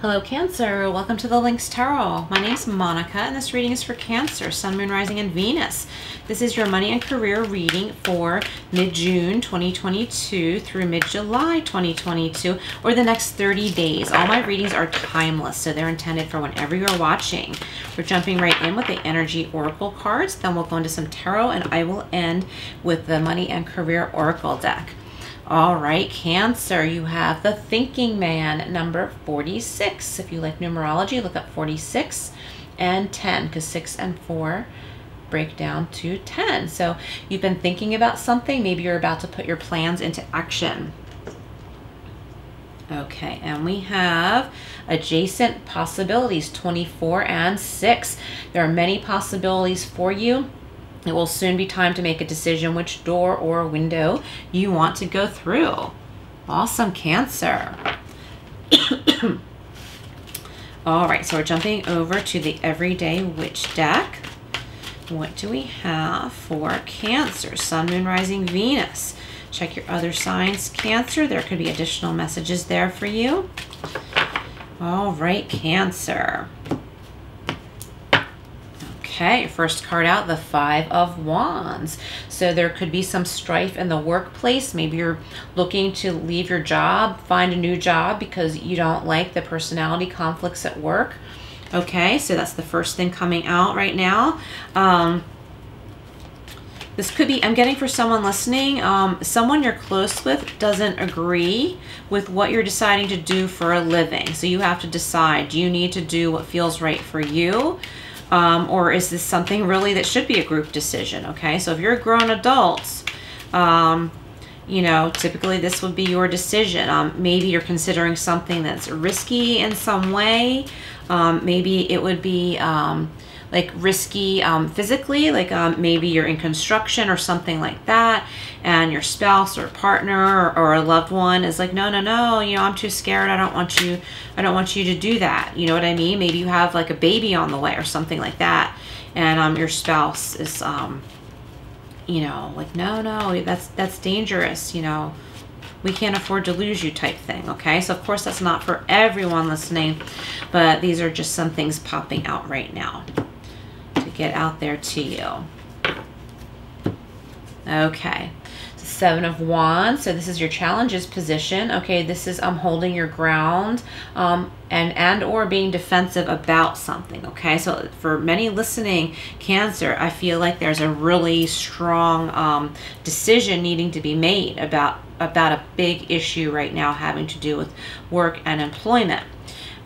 Hello Cancer, welcome to the Lynx Tarot. My name is Monica and this reading is for Cancer, Sun, Moon, Rising, and Venus. This is your money and career reading for mid-June 2022 through mid-July 2022 or the next 30 days. All my readings are timeless, so they're intended for whenever you're watching. We're jumping right in with the Energy Oracle cards, then we'll go into some Tarot and I will end with the Money and Career Oracle deck. All right, Cancer, you have the Thinking Man, number 46. If you like numerology, look up 46 and 10, because 6 and 4 break down to 10. So you've been thinking about something. Maybe you're about to put your plans into action. Okay, and we have adjacent possibilities, 24 and 6. There are many possibilities for you. It will soon be time to make a decision which door or window you want to go through. Awesome, Cancer. All right, so we're jumping over to the Everyday Witch deck. What do we have for Cancer? Sun, Moon, Rising, Venus. Check your other signs, Cancer. There could be additional messages there for you. All right, Cancer. Okay, first card out, the Five of Wands. So there could be some strife in the workplace. Maybe you're looking to leave your job, find a new job because you don't like the personality conflicts at work. Okay, so that's the first thing coming out right now. Um, this could be, I'm getting for someone listening, um, someone you're close with doesn't agree with what you're deciding to do for a living. So you have to decide, do you need to do what feels right for you? Um, or is this something really that should be a group decision? Okay, so if you're grown adults, um, you know, typically this would be your decision. Um, maybe you're considering something that's risky in some way. Um, maybe it would be um, like risky um, physically, like um, maybe you're in construction or something like that, and your spouse or partner or, or, a loved one is like, no, no, no, you know, I'm too scared. I don't want you. I don't want you to do that. You know what I mean? Maybe you have like a baby on the way or something like that, and um, your spouse is, um, you know, like, no, no, that's that's dangerous. You know we can't afford to lose you type thing okay so of course that's not for everyone listening but these are just some things popping out right now get out there to you. Okay. Seven of Wands. So this is your challenges position. Okay, this is I'm um, holding your ground um, and and or being defensive about something. Okay, so for many listening Cancer, I feel like there's a really strong um, decision needing to be made about about a big issue right now having to do with work and employment.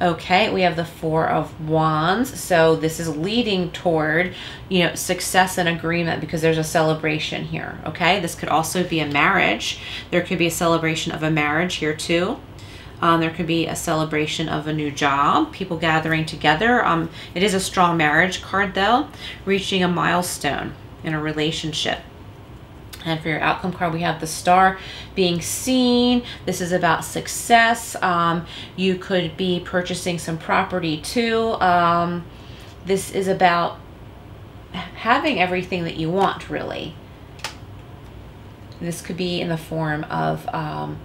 Okay, we have the Four of Wands. So this is leading toward, you know, success and agreement because there's a celebration here. Okay, this could also be a marriage. There could be a celebration of a marriage here too. Um, there could be a celebration of a new job, people gathering together. Um, it is a strong marriage card though, reaching a milestone in a relationship. And for your outcome card, we have the star being seen. This is about success. Um, you could be purchasing some property too. Um, this is about having everything that you want, really. This could be in the form of um,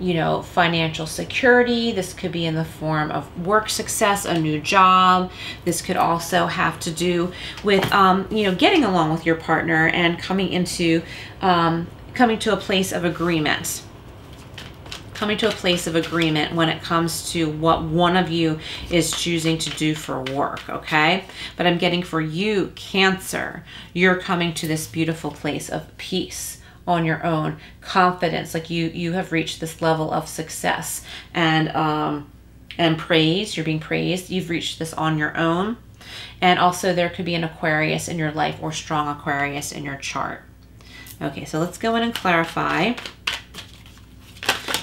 you know, financial security. This could be in the form of work success, a new job. This could also have to do with, um, you know, getting along with your partner and coming into, um, coming to a place of agreement coming to a place of agreement when it comes to what one of you is choosing to do for work, okay? But I'm getting for you, Cancer, you're coming to this beautiful place of peace on your own confidence like you you have reached this level of success and um and praise you're being praised you've reached this on your own and also there could be an aquarius in your life or strong aquarius in your chart okay so let's go in and clarify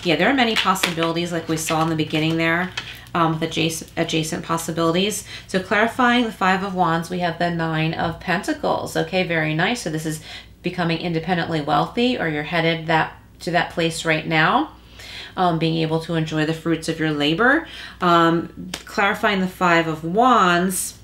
yeah there are many possibilities like we saw in the beginning there um, with adjacent, adjacent possibilities. So clarifying the Five of Wands, we have the Nine of Pentacles. Okay, very nice. So this is becoming independently wealthy or you're headed that to that place right now. Um, being able to enjoy the fruits of your labor. Um, clarifying the Five of Wands,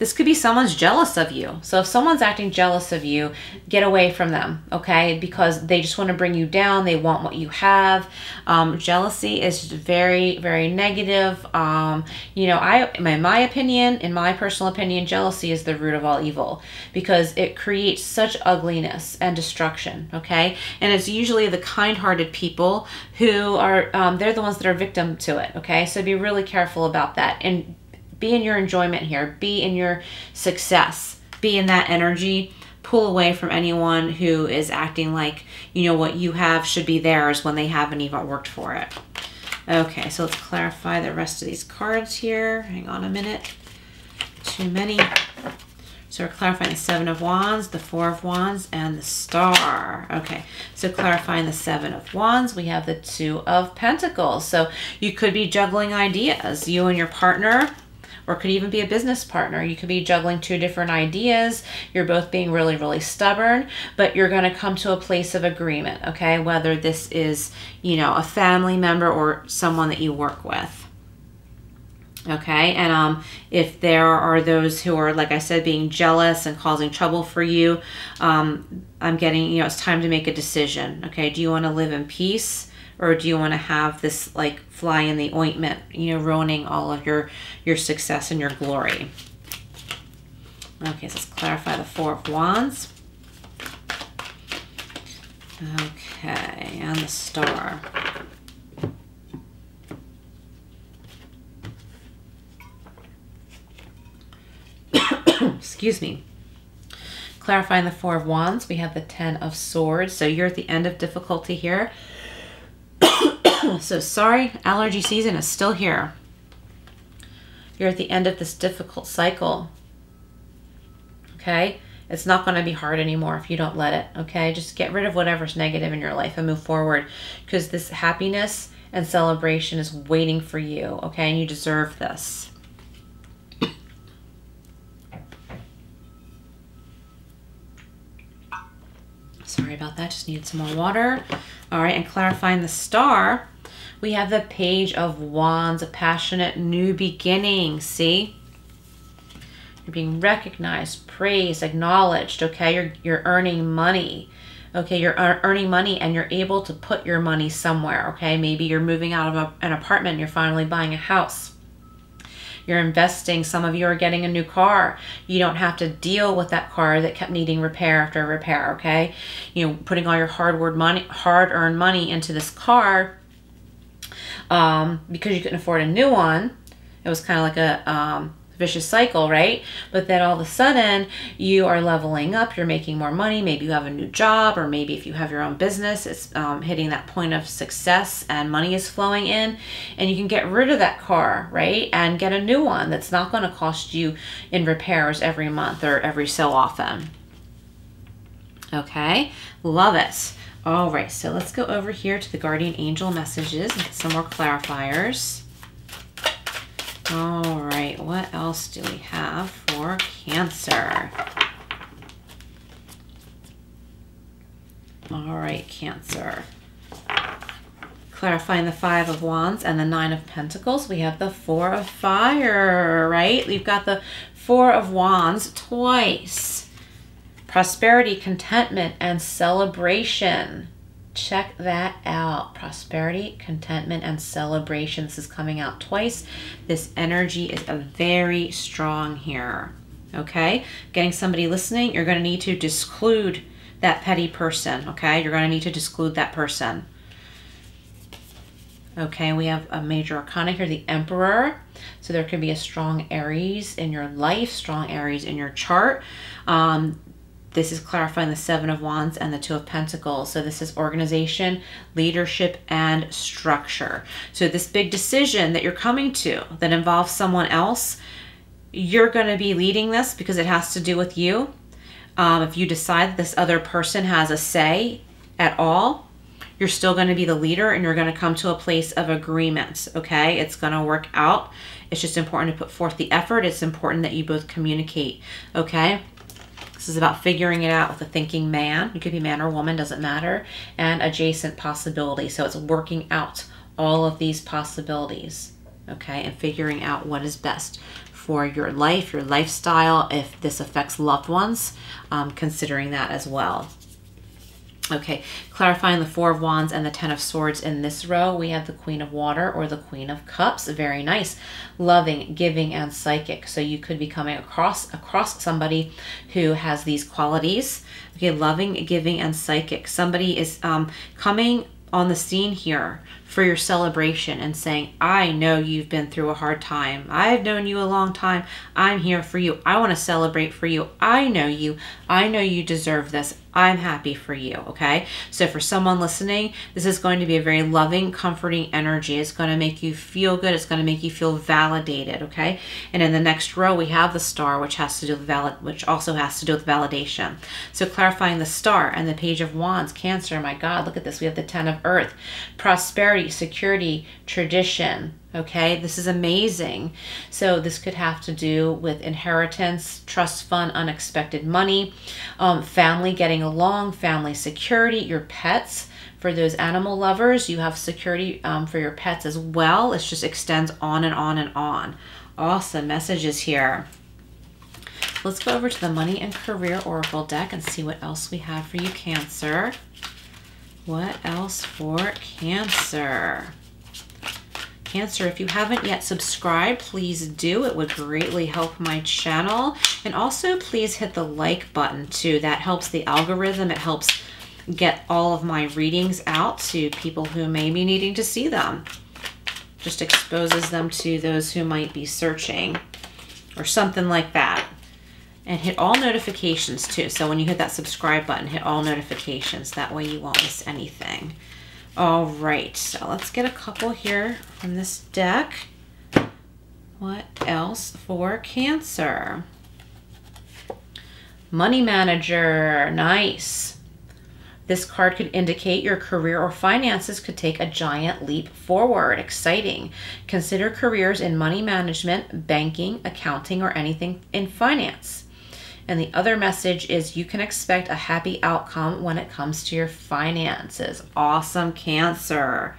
this could be someone's jealous of you. So if someone's acting jealous of you, get away from them, okay? Because they just want to bring you down. They want what you have. Um, jealousy is very, very negative. Um, you know, I, in my opinion, in my personal opinion, jealousy is the root of all evil because it creates such ugliness and destruction, okay? And it's usually the kind-hearted people who are, um, they're the ones that are victim to it, okay? So be really careful about that. And be in your enjoyment here. Be in your success. Be in that energy. Pull away from anyone who is acting like, you know, what you have should be theirs when they haven't even worked for it. Okay, so let's clarify the rest of these cards here. Hang on a minute. Too many. So we're clarifying the Seven of Wands, the Four of Wands, and the Star. Okay, so clarifying the Seven of Wands, we have the Two of Pentacles. So you could be juggling ideas. You and your partner or could even be a business partner. You could be juggling two different ideas. You're both being really, really stubborn, but you're going to come to a place of agreement, okay? Whether this is, you know, a family member or someone that you work with. Okay, and um, if there are those who are, like I said, being jealous and causing trouble for you, um, I'm getting, you know, it's time to make a decision. Okay, do you want to live in peace? Or do you want to have this like fly in the ointment, you know, ruining all of your your success and your glory? Okay, so let's clarify the Four of Wands. Okay, and the Star. Excuse me. Clarifying the Four of Wands, we have the Ten of Swords. So you're at the end of difficulty here. So sorry, allergy season is still here. You're at the end of this difficult cycle. Okay? It's not going to be hard anymore if you don't let it. Okay? Just get rid of whatever's negative in your life and move forward because this happiness and celebration is waiting for you. Okay? And you deserve this. Sorry about that. Just needed some more water. All right, and clarifying the star, we have the Page of Wands, a passionate new beginning. See? You're being recognized, praised, acknowledged, okay? You're, you're earning money. Okay, you're earning money and you're able to put your money somewhere, okay? Maybe you're moving out of a, an apartment you're finally buying a house you're investing. Some of you are getting a new car. You don't have to deal with that car that kept needing repair after repair, okay? You know, putting all your hard-earned money, hard-earned money into this car um, because you couldn't afford a new one. It was kind of like a um, vicious cycle, right? But then all of a sudden you are leveling up, you're making more money, maybe you have a new job, or maybe if you have your own business, it's um, hitting that point of success and money is flowing in, and you can get rid of that car, right? And get a new one that's not going to cost you in repairs every month or every so often. Okay, love it. All right, so let's go over here to the guardian angel messages and get some more clarifiers. All right, what else do we have for Cancer? All right, Cancer. Clarifying the Five of Wands and the Nine of Pentacles, we have the Four of Fire, right? We've got the Four of Wands twice. Prosperity, contentment, and celebration. Check that out. Prosperity, contentment, and celebration. This is coming out twice. This energy is a very strong here. Okay? Getting somebody listening, you're going to need to disclude that petty person. Okay? You're going to need to disclude that person. Okay, we have a major arcana here, the Emperor. So there could be a strong Aries in your life, strong Aries in your chart. Um, this is clarifying the Seven of Wands and the Two of Pentacles. So this is organization, leadership, and structure. So this big decision that you're coming to that involves someone else, you're going to be leading this because it has to do with you. Um, if you decide that this other person has a say at all, you're still going to be the leader and you're going to come to a place of agreement. Okay, it's going to work out. It's just important to put forth the effort. It's important that you both communicate. Okay. This is about figuring it out with a thinking man. You could be man or woman, doesn't matter. And adjacent possibility. So it's working out all of these possibilities. okay, and figuring out what is best for your life, your lifestyle, if this affects loved ones, um, considering that as well. Okay, clarifying the Four of Wands and the Ten of Swords in this row, we have the Queen of Water or the Queen of Cups. Very nice. Loving, giving, and psychic. So you could be coming across across somebody who has these qualities. Okay, loving, giving, and psychic. Somebody is um, coming on the scene here for your celebration and saying, I know you've been through a hard time. I've known you a long time. I'm here for you. I want to celebrate for you. I know you. I know you deserve this. I'm happy for you. Okay. So, for someone listening, this is going to be a very loving, comforting energy. It's going to make you feel good. It's going to make you feel validated. Okay. And in the next row, we have the star, which has to do with valid, which also has to do with validation. So, clarifying the star and the page of wands, Cancer. My God, look at this. We have the Ten of Earth, prosperity, security, tradition, Okay, this is amazing. So, this could have to do with inheritance, trust fund, unexpected money, um, family getting along, family security, your pets. For those animal lovers, you have security um, for your pets as well. It just extends on and on and on. Awesome messages here. Let's go over to the Money and Career Oracle deck and see what else we have for you, Cancer. What else for Cancer? Cancer, if you haven't yet subscribed, please do. It would greatly help my channel. And also please hit the like button too. That helps the algorithm. It helps get all of my readings out to people who may be needing to see them. Just exposes them to those who might be searching or something like that. And hit all notifications too. So when you hit that subscribe button, hit all notifications. That way you won't miss anything. All right, so let's get a couple here from this deck. What else for Cancer? Money Manager, nice. This card could indicate your career or finances could take a giant leap forward. Exciting. Consider careers in money management, banking, accounting, or anything in finance. And the other message is you can expect a happy outcome when it comes to your finances. Awesome, Cancer.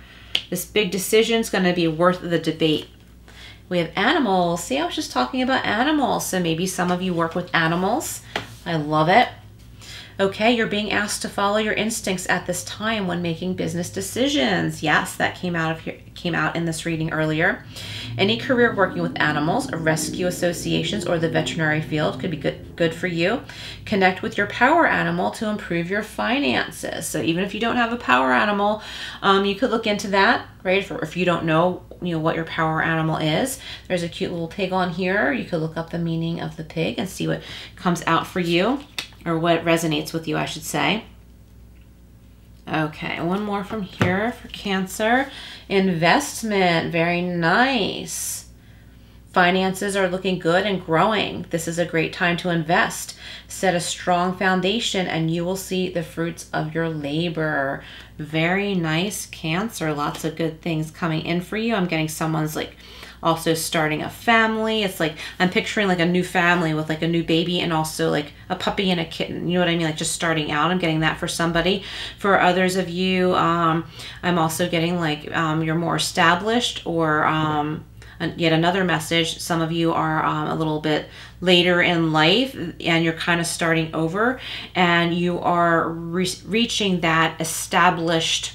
This big decision is going to be worth the debate. We have animals. See, I was just talking about animals. So maybe some of you work with animals. I love it. Okay, you're being asked to follow your instincts at this time when making business decisions. Yes, that came out of here, came out in this reading earlier. Any career working with animals, rescue associations, or the veterinary field could be good good for you. Connect with your power animal to improve your finances. So even if you don't have a power animal, um, you could look into that, right? For if you don't know, you know what your power animal is. There's a cute little pig on here. You could look up the meaning of the pig and see what comes out for you or what resonates with you, I should say. Okay, one more from here for Cancer. Investment, very nice. Finances are looking good and growing. This is a great time to invest. Set a strong foundation and you will see the fruits of your labor. Very nice, Cancer. Lots of good things coming in for you. I'm getting someone's like also starting a family. It's like I'm picturing like a new family with like a new baby and also like a puppy and a kitten. You know what I mean? Like just starting out. I'm getting that for somebody. For others of you, um, I'm also getting like um, you're more established or um, yet another message. Some of you are um, a little bit later in life and you're kind of starting over and you are re- reaching that established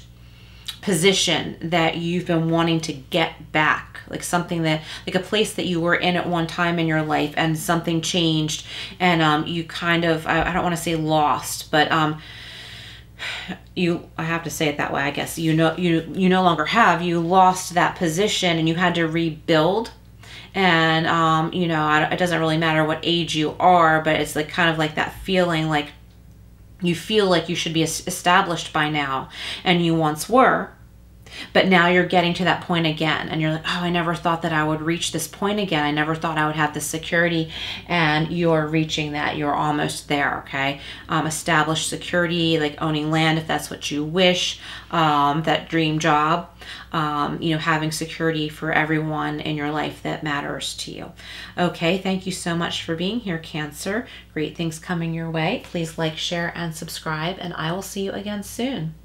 position that you've been wanting to get back like something that like a place that you were in at one time in your life and something changed and um, you kind of I, I don't want to say lost but um, you I have to say it that way I guess. You know you you no longer have you lost that position and you had to rebuild. And um, you know I, it doesn't really matter what age you are but it's like kind of like that feeling like you feel like you should be established by now and you once were but now you're getting to that point again, and you're like, oh, I never thought that I would reach this point again. I never thought I would have this security, and you're reaching that. You're almost there, okay? Um, establish security, like owning land if that's what you wish, um, that dream job, um, you know, having security for everyone in your life that matters to you. Okay, thank you so much for being here, Cancer. Great things coming your way. Please like, share, and subscribe, and I will see you again soon.